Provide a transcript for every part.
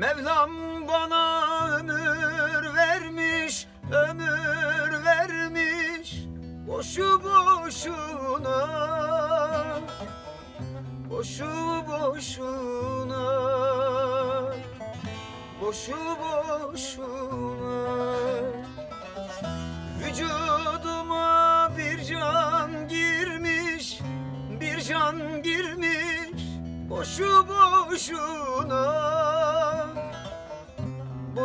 Mevlam bana ömür vermiş, ömür vermiş. Boşu boşuna Boşu boşuna Boşu boşuna. Vücuduma bir can girmiş Bir can girmiş. Boşu boşuna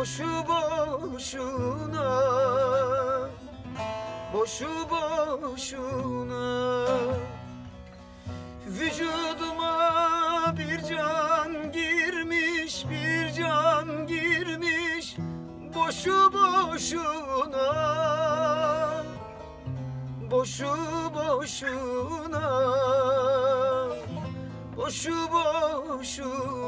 Boşu boşuna Boşu boşuna. Vücuduma bir can girmiş Bir can girmiş. Boşu boşuna Boşu boşuna. Boşu boşuna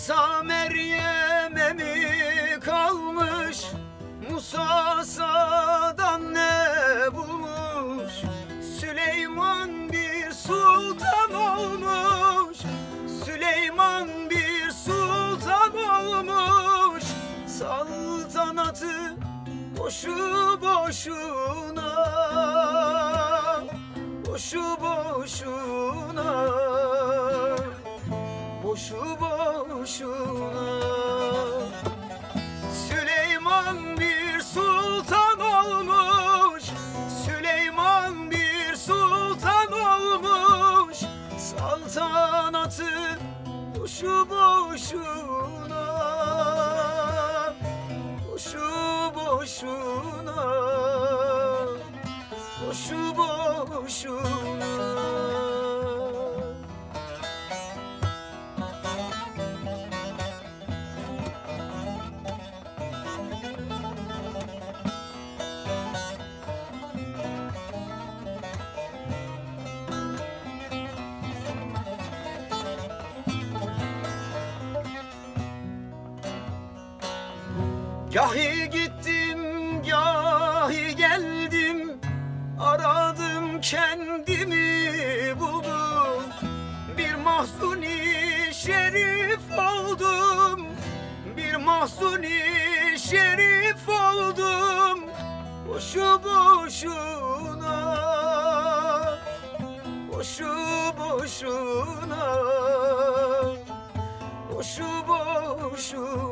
İsa Meryem'e mi kalmış? Musa Sa'dan ne bulmuş? Süleyman bir sultan olmuş. Süleyman bir sultan olmuş. Saltanatı boşu boşuna Boşu boşuna boşu boşu boşuna Boşu boşuna Boşu boşuna Gahi gittim, gahi geldim. Aradım kendimi buldum. Bir mahzuni şerif oldum. Bir mahzuni şerif oldum. Boşu boşuna Boşu boşuna Boşu boşuna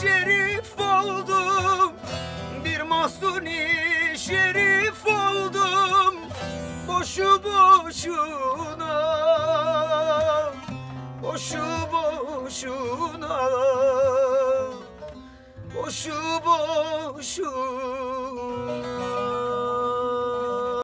şerif oldum. Bir mahzuni şerif oldum. Boşu boşuna Boşu boşuna Boşu boşuna